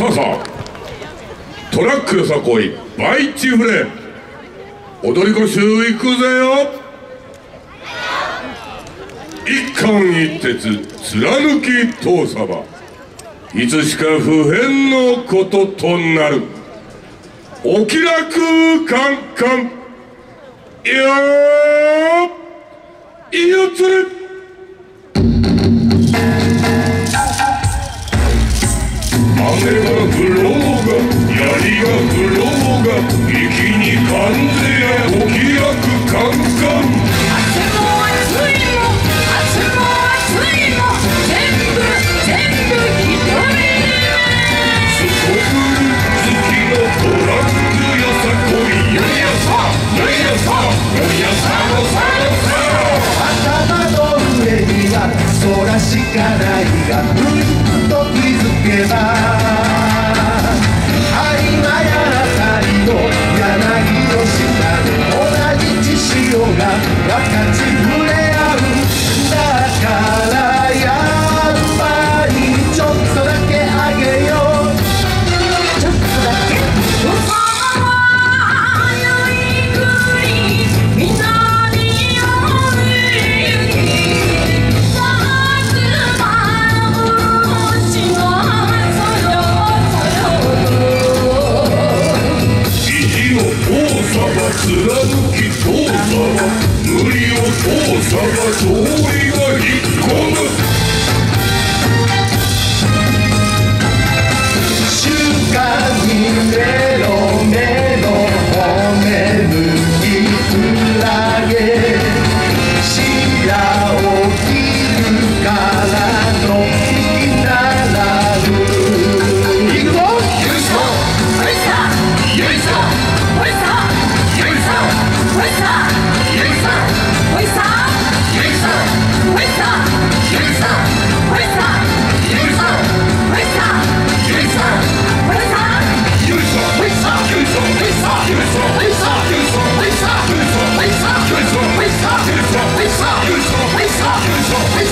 ささトラックよさこい。バイチフレ踊り子衆行くぜよ。一貫一徹。貫き通さば。いつしか不変のこととなる。お気楽カンカン。いやいやつれ。しかないがふっと気づけば操作は貫き操作は無理を操作は勝利が引っ込む。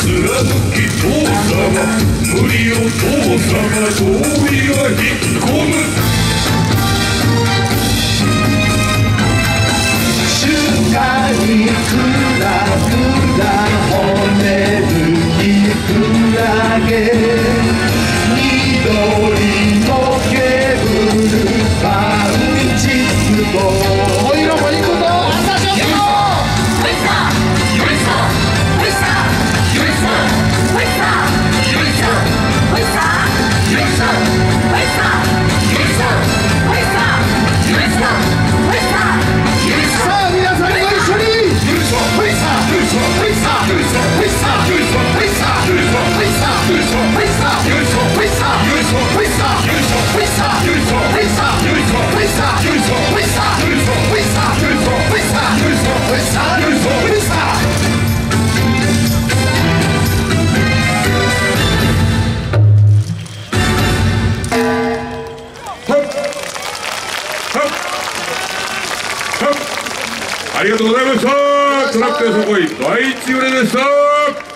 貫き父様無理を父様遠い。は引っ込む。ありがとうございました。トラックの底い第一売れでした。